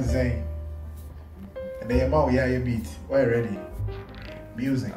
design. And then your we are your beat. We're ready. Music.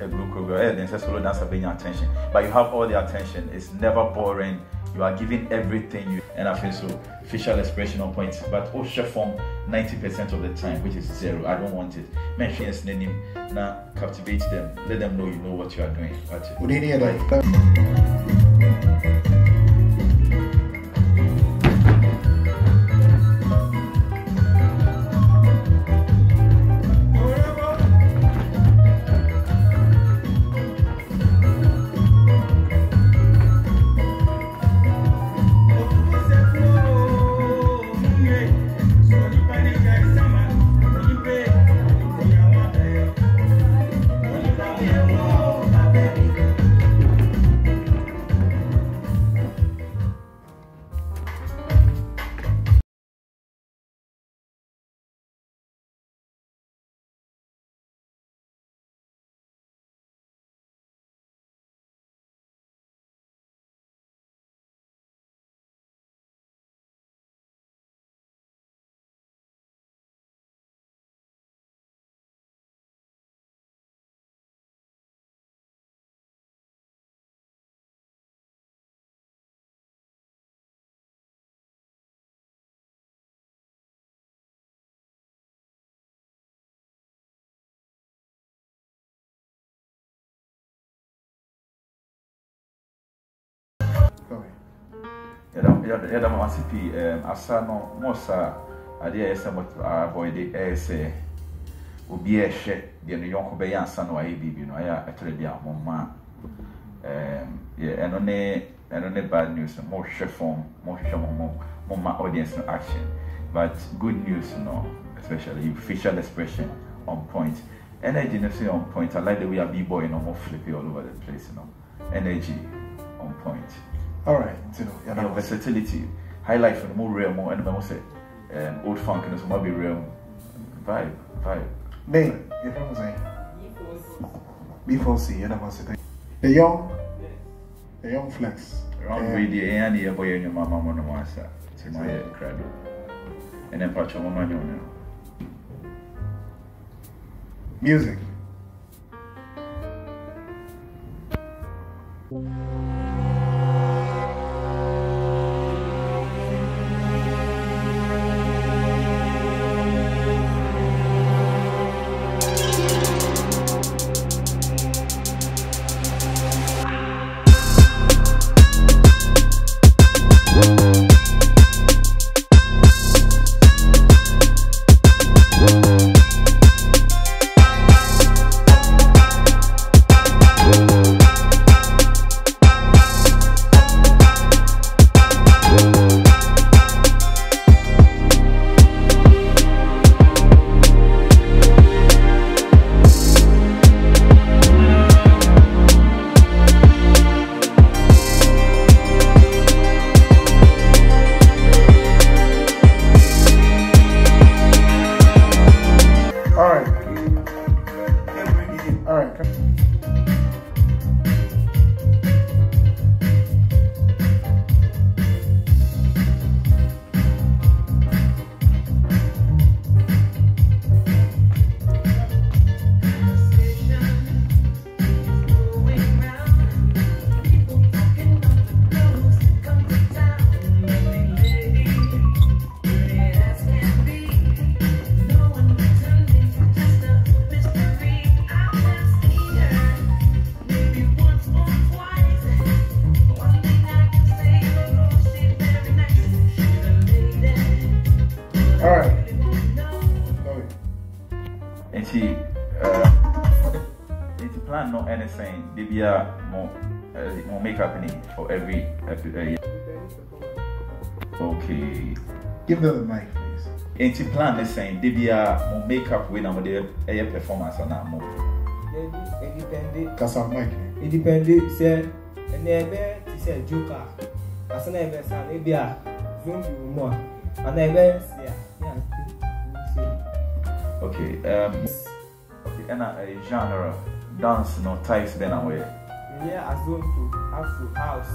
A blue choreo. Eh, then say solo dancer being your attention, but you have all the attention. It's never boring. You are giving everything you, and I feel so facial expression on point. But oh, chef form 90% of the time, which is zero. I don't want it. Mention yes, name now captivate them. Let them know you know what you are doing. What Would yɛda mo ase pii ɛm, asa no mɔs a adeɛ a ɛyɛ sɛ abɔde ɛyɛ sɛ obi a ɛhwɛ deɛ ne yɔnko bɛyɛ ansa na wayɛ biribi no ɛyɛ a ɛtwerɛ deɛ mo ma ɛm, ehm, yɛ- ɛno ne ɛno ne bad news no mohwehwɛ fam mohwehwɛ mo mo mo ma audience no action. But good news no especially facial expression on point. Energy no so on point i like the way a b-boy no mo flip it all over the place you know. Energy on point All right. You know, yeah, yeah, that was versatility. High life and more real, more and more say, um, old funk and some be real vibe, vibe. Name, you know what I'm saying? B4C, yeah, that was it. The young, the young flex. Around radio, and the boy and your mama mono masa. To my crowd. And then patch on my man. Music. All right. baby more uh, more makeup in it for every every uh, episode. Okay. Give them the mic, please. Ain't you plan is saying baby more makeup when I'm there uh, a performance and I'm more. It depends. Mic. It. Say, and never to say joker. As an ever son, maybe zoom you more. And ever, yeah. Okay. Um. Okay. And a genre. Dance no types bɛ na wɔyɛ. ɛyɛ azonto afro house to house,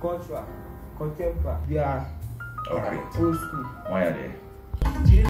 cultural contemporary bia Okay. old school. Why are deɛ.